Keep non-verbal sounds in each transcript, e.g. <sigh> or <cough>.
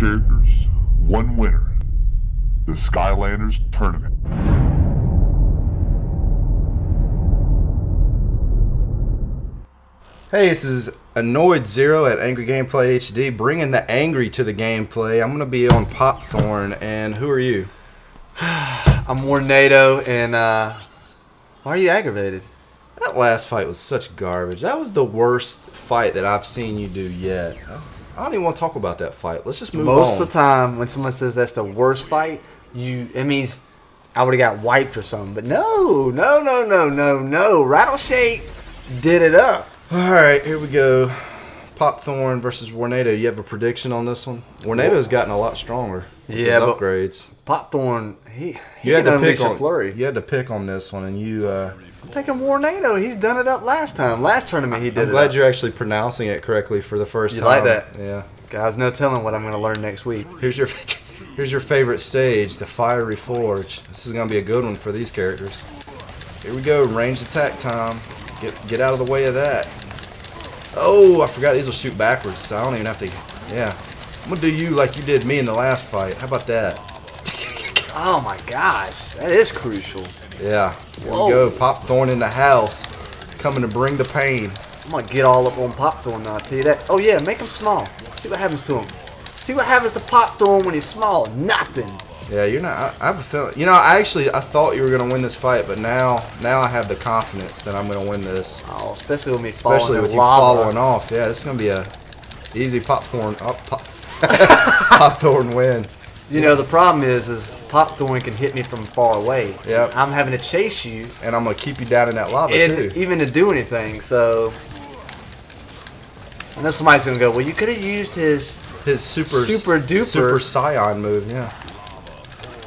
characters, one winner. The Skylanders Tournament. Hey, this is Annoyed Zero at Angry Gameplay HD, bringing the angry to the gameplay. I'm gonna be on Pop Thorn, and who are you? <sighs> I'm Warnado, and uh, why are you aggravated? That last fight was such garbage. That was the worst fight that I've seen you do yet. I don't even want to talk about that fight. Let's just move Most on. Most of the time, when someone says that's the worst fight, you it means I would have got wiped or something. But no, no, no, no, no, no. Rattleshake did it up. All right, here we go. Pop Thorn versus Warnado. You have a prediction on this one? Warnado's gotten a lot stronger. with Yeah, but- upgrades. Pop Thorn, he he You had to pick on flurry. You had to pick on this one, and you. Uh, I'm taking Warnado. He's done it up last time. Last tournament he did it. I'm glad up. you're actually pronouncing it correctly for the first You time. like that? Yeah. Guys, no telling what I'm going to learn next week. Here's your <laughs> here's your favorite stage, the Fiery Forge. This is gonna be a good one for these characters. Here we go, ranged attack time. Get get out of the way of that. Oh, I forgot these will shoot backwards, so I don't even have to. Yeah, I'm gonna do you like you did me in the last fight. How about that? <laughs> Oh my gosh, that is crucial. Yeah. Here Whoa. we go, Pop Thorn in the house, coming to bring the pain. I'm gonna get all up on Pop Thorn now. I tell you that. Oh yeah, make him small. See what happens to him. See what happens to Pop Thorn when he's small. Nothing. Yeah, you're not. I, I have a feeling. You know, I actually I thought you were gonna win this fight, but now now I have the confidence that I'm gonna win this. Oh, especially with me especially with you lava. following off. Yeah, it's gonna be a easy popcorn oh, pop, <laughs> popcorn win. You know the problem is, is Pop Thorn can hit me from far away. Yep. I'm having to chase you, And I'm gonna keep you down in that lava and too. even to do anything. So I know somebody's gonna go. Well, you could have used his. His super Super duper. super scion move. Yeah.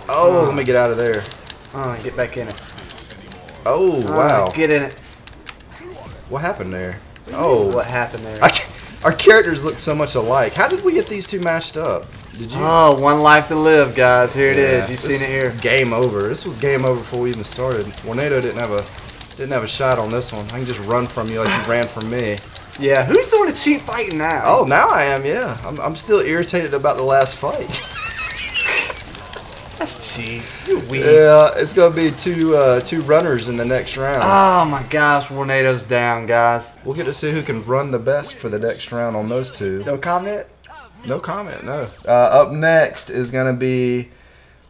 Oh, let me get out of there. Oh, get back in it. Oh wow, Get in it. what happened there? Oh, What happened there? Our characters look so much alike. How did we get these two matched up? Did you? Oh, one life to live, guys. Here it is. Yeah, You seen it here? Game over. This was game over before we even started. Tornado didn't have a didn't have a shot on this one. I can just run from you like you ran from me. Yeah. Who's doing the cheap fighting now? Oh, now I am. Yeah, I'm, I'm still irritated about the last fight. <laughs> that's cheap. You weak. yeah, it's gonna be two uh, two runners in the next round. Oh my gosh, Tornado's down, guys. We'll get to see who can run the best for the next round on those two. No comment? No comment. No. Uh, up next is gonna be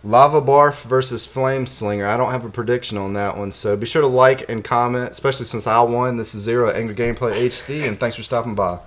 Lava Barf versus Flameslinger. I don't have a prediction on that one, so be sure to like and comment, especially since I won. This is Zero Angry Gameplay HD, and thanks for stopping by.